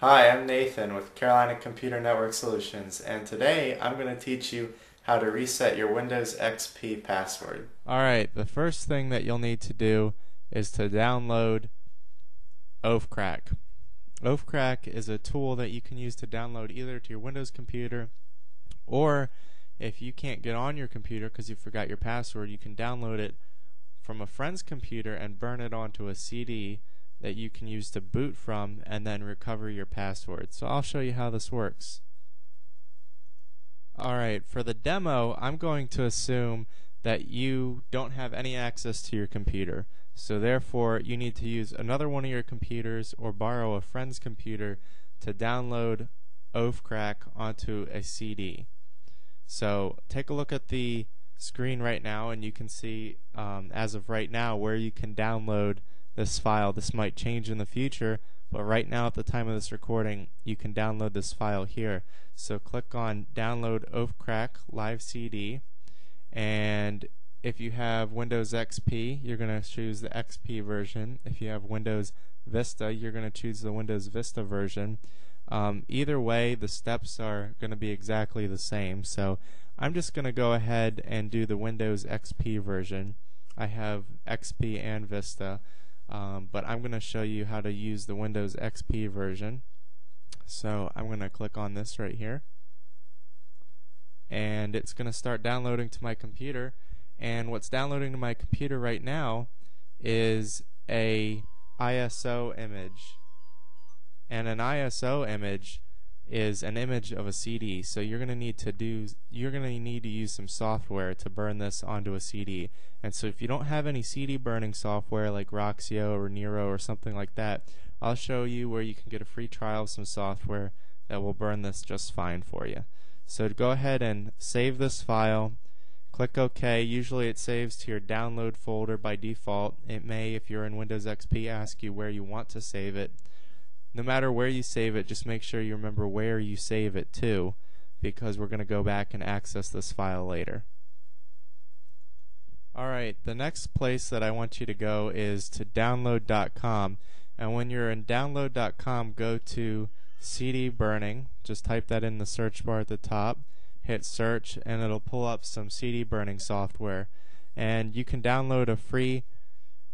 Hi, I'm Nathan with Carolina Computer Network Solutions, and today I'm going to teach you how to reset your Windows XP password. Alright, the first thing that you'll need to do is to download Oafcrack. Oafcrack is a tool that you can use to download either to your Windows computer or if you can't get on your computer because you forgot your password, you can download it from a friend's computer and burn it onto a CD that you can use to boot from and then recover your password. So I'll show you how this works. Alright, for the demo, I'm going to assume that you don't have any access to your computer. So therefore, you need to use another one of your computers or borrow a friend's computer to download Oafcrack onto a CD. So take a look at the screen right now and you can see um, as of right now where you can download this file. This might change in the future, but right now at the time of this recording, you can download this file here. So click on Download Oafcrack Live CD, and if you have Windows XP, you're going to choose the XP version. If you have Windows Vista, you're going to choose the Windows Vista version. Um, either way, the steps are going to be exactly the same. So I'm just going to go ahead and do the Windows XP version. I have XP and Vista. Um, but I'm going to show you how to use the Windows XP version. So I'm going to click on this right here. And it's going to start downloading to my computer. And what's downloading to my computer right now is a ISO image. And an ISO image is an image of a CD. So you're going to need to do you're going to need to use some software to burn this onto a CD. And so if you don't have any CD burning software like Roxio or Nero or something like that, I'll show you where you can get a free trial of some software that will burn this just fine for you. So go ahead and save this file. Click OK. Usually it saves to your download folder by default. It may, if you're in Windows XP, ask you where you want to save it no matter where you save it, just make sure you remember where you save it to because we're going to go back and access this file later. Alright, the next place that I want you to go is to download.com and when you're in download.com go to CD burning, just type that in the search bar at the top, hit search and it'll pull up some CD burning software. And you can download a free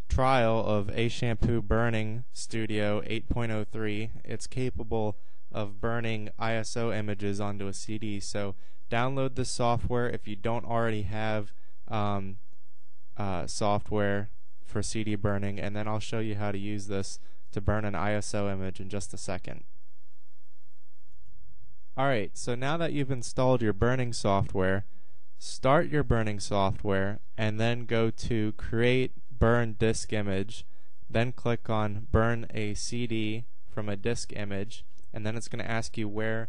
trial of A Shampoo Burning Studio 8.03. It's capable of burning ISO images onto a CD. So download this software if you don't already have um, uh, software for CD burning, and then I'll show you how to use this to burn an ISO image in just a second. Alright, so now that you've installed your burning software, start your burning software and then go to Create burn disk image, then click on burn a CD from a disk image, and then it's going to ask you where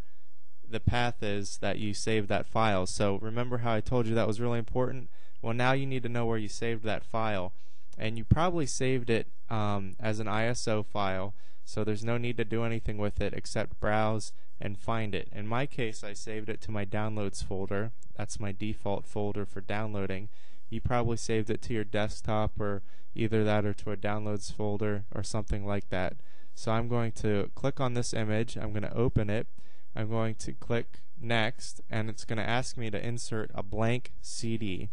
the path is that you saved that file. So remember how I told you that was really important? Well, now you need to know where you saved that file. And you probably saved it um, as an ISO file, so there's no need to do anything with it except browse and find it. In my case, I saved it to my downloads folder. That's my default folder for downloading you probably saved it to your desktop or either that or to a downloads folder or something like that. So I'm going to click on this image, I'm going to open it, I'm going to click next and it's going to ask me to insert a blank CD.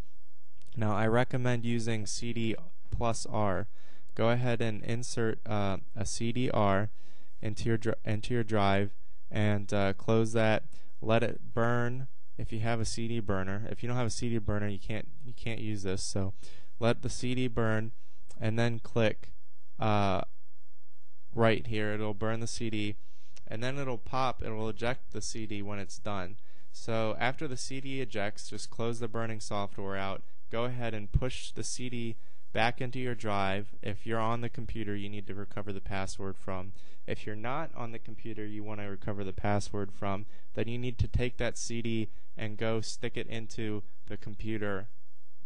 Now I recommend using CD plus R. Go ahead and insert uh, a CDR into your into your drive and uh, close that. Let it burn if you have a CD burner. If you don't have a CD burner, you can't you can't use this. So let the CD burn, and then click uh, right here. It'll burn the CD, and then it'll pop. It will eject the CD when it's done. So after the CD ejects, just close the burning software out. Go ahead and push the CD back into your drive. If you're on the computer, you need to recover the password from. If you're not on the computer, you want to recover the password from, then you need to take that CD and go stick it into the computer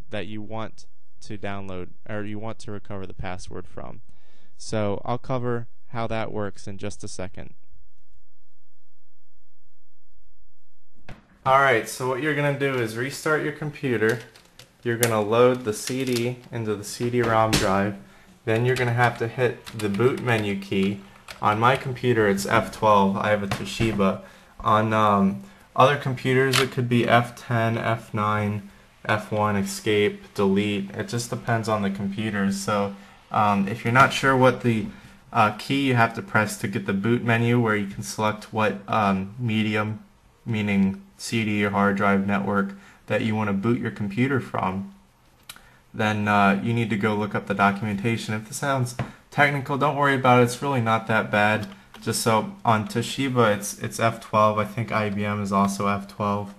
that you want to download or you want to recover the password from. So I'll cover how that works in just a second. Alright, so what you're going to do is restart your computer you're going to load the CD into the CD-ROM drive. Then you're going to have to hit the boot menu key On my computer, it's F12. I have a Toshiba. On um, other computers, it could be F10, F9, F1, escape, delete. It just depends on the computer. So um, if you're not sure what the uh, key you have to press to get the boot menu where you can select what um, medium, meaning CD or hard drive network, that you want to boot your computer from, then uh, you need to go look up the documentation. If this sounds technical, don't worry about it. It's really not that bad. Just so on Toshiba, it's it's F12. I think IBM is also F12.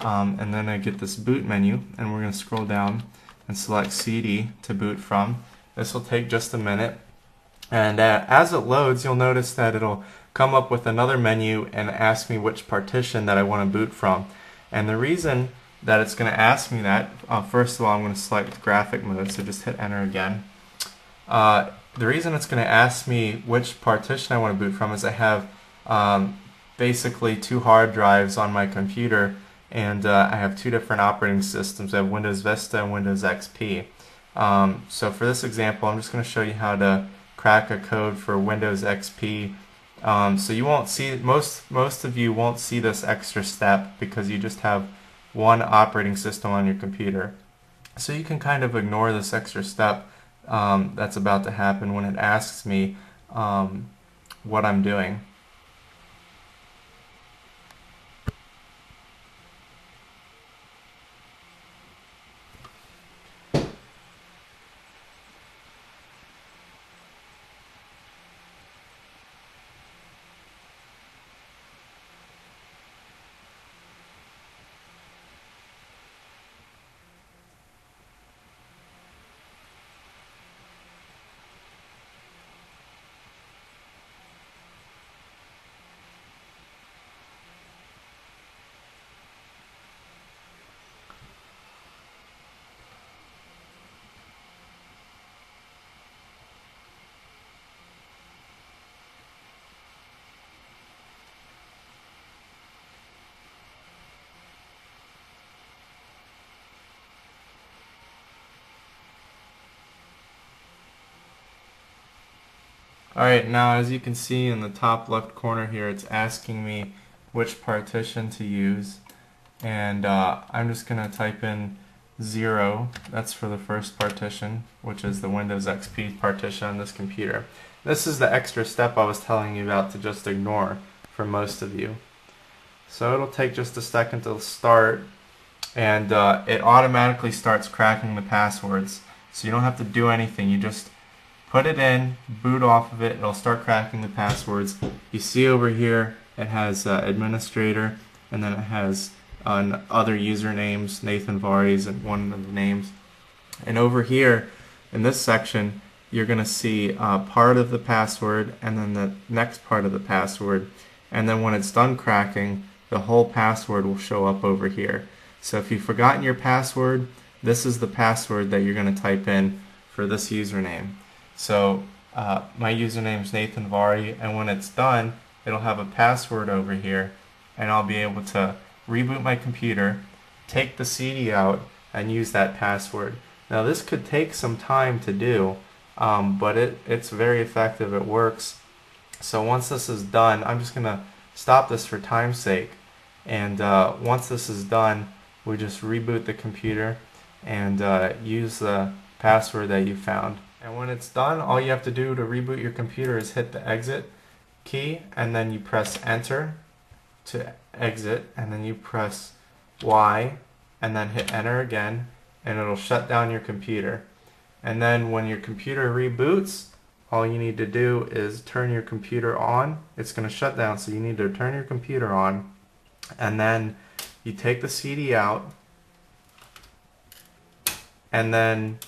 Um, and then I get this boot menu, and we're going to scroll down and select CD to boot from. This will take just a minute. And uh, as it loads, you'll notice that it'll come up with another menu and ask me which partition that I want to boot from. And the reason that it's going to ask me that, uh, first of all, I'm going to select graphic mode, so just hit enter again. Uh, the reason it's going to ask me which partition I want to boot from is I have um, basically two hard drives on my computer and uh, I have two different operating systems. I have Windows Vista and Windows XP. Um, so for this example, I'm just going to show you how to crack a code for Windows XP. Um, so you won't see most most of you won't see this extra step because you just have one operating system on your computer. So you can kind of ignore this extra step um, that's about to happen when it asks me um, what I'm doing. Alright, now as you can see in the top left corner here, it's asking me which partition to use. And uh, I'm just going to type in 0, that's for the first partition, which is the Windows XP partition on this computer. This is the extra step I was telling you about to just ignore for most of you. So it'll take just a second to start, and uh, it automatically starts cracking the passwords. So you don't have to do anything, you just put it in, boot off of it, and it'll start cracking the passwords. You see over here it has uh, administrator and then it has uh, other usernames, Nathan Vares and one of the names. And over here in this section you're going to see uh, part of the password and then the next part of the password and then when it's done cracking the whole password will show up over here. So if you've forgotten your password, this is the password that you're going to type in for this username. So uh, my username is Nathan Vari, and when it's done, it'll have a password over here, and I'll be able to reboot my computer, take the CD out, and use that password. Now this could take some time to do, um, but it, it's very effective. It works. So once this is done, I'm just going to stop this for time's sake. And uh, once this is done, we just reboot the computer and uh, use the password that you found. And when it's done, all you have to do to reboot your computer is hit the exit key and then you press enter to exit and then you press Y and then hit enter again and it'll shut down your computer. And then when your computer reboots, all you need to do is turn your computer on. It's going to shut down, so you need to turn your computer on and then you take the CD out and then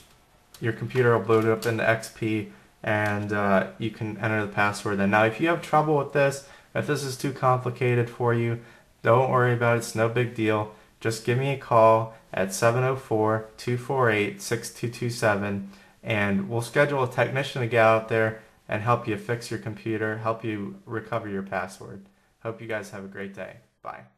your computer will boot up into XP and uh, you can enter the password then. Now if you have trouble with this, if this is too complicated for you, don't worry about it, it's no big deal. Just give me a call at 704-248-6227 and we'll schedule a technician to get out there and help you fix your computer, help you recover your password. Hope you guys have a great day. Bye.